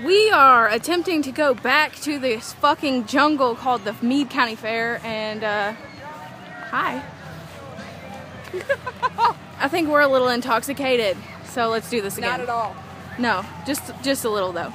We are attempting to go back to this fucking jungle called the Meade County Fair and uh hi. I think we're a little intoxicated, so let's do this again. Not at all. No, just just a little though.